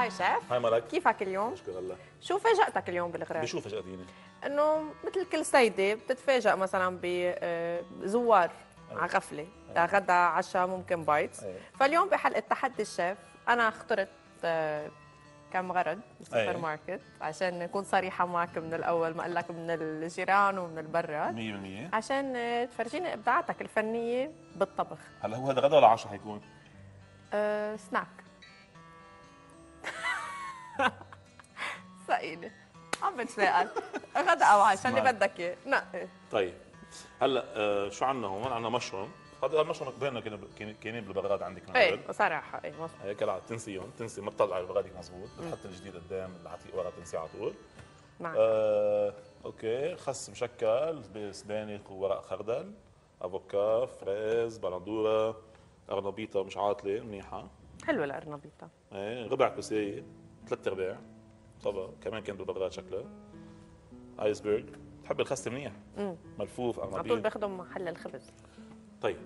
Hi شيف. Hi ملك. كيفك اليوم؟ نشكر الله شو فاجأتك اليوم بالغراض؟ بشو فاجأتيني؟ إنه مثل كل سيدة بتتفاجأ مثلا بزوار على غفلة. غدا عشاء ممكن bites أيه. فاليوم بحلقة تحدي الشيف. أنا اخترت آه، كم غرض؟ بالسوبر أيه. ماركت عشان نكون صريحة معك من الأول ما أقول لك من الجيران ومن البراد 100% عشان آه، تفرجيني إبداعاتك الفنية بالطبخ. هلا هو هذا غدا ولا عشاء حيكون؟ أه سناك. ثقيلة عم بتساءل غدا أو عشاء اللي. بدك إياه؟ نقي. طيب. هلأ آه شو عندنا هون؟ عندنا مشروم. هذا المشروم بيننا كانوا كانين بالبغداد عندك من قبل إيه بصراحة إيه مظبوط هيك لا تنسيهم تنسي ما تطلع البغاديك مزبوط. بتحط الجديد قدام اللي عتيق ورا تنسيه على طول. معك آه، أوكي. خس مشكل سبانخ وورق خردل. أفوكا فريز بلندوره أرنبيطة مش عاطلة منيحة. حلوة الأرنبيطة. إيه ربع كوسايه ثلاث أرباع. طبق كمان كان بالبغداد شكله. iceberg. بتحب الخس منيح؟ ملفوف على طول باخدهم محل الخبز. طيب.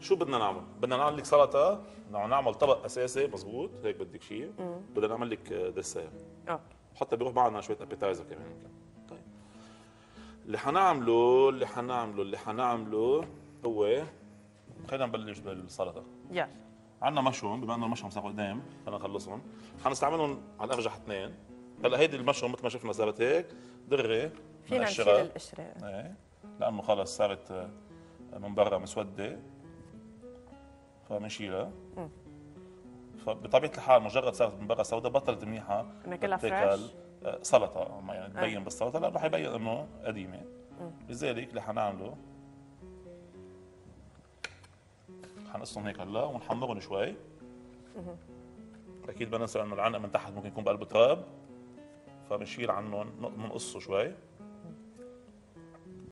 شو بدنا نعمل؟ بدنا نعمل لك سلطة. بدنا نعمل طبق أساسي مزبوط. هيك بدك شيء. بدنا نعمل لك dessert آه. حتى بيروح معنا شوية ابيتايزر كمان طيب. اللي حنعمله اللي حنعمله اللي حنعمله هو خلينا نبلش بالسلطة. يلا. عندنا مشروم بما إنه المشروم صار قدام. خلينا نخلصهم. حنستعملهم على الأرجح اثنين. هلأ هيدي المشروم مثل ما شفنا صارت هيك دري من فينا نشيل القشرة. القشرة. إيه. لأنه خلص صارت آه، من برا مسودة. فبنشيلها. فبطبيعة الحال مجرد صارت من برا سوداء بطلت منيحة. ناكلها فريش آه، سلطة. ما يعني تبين آه. بالسلطة لا رح يبين إنه قديمة. لذلك اللي حنعمله حنقصهم هيك هلا ونحمرهم شوي. أكيد ما ننسى انه العنق من تحت ممكن يكون بقلب تراب فبنشيل عنهم بنقصه شوي.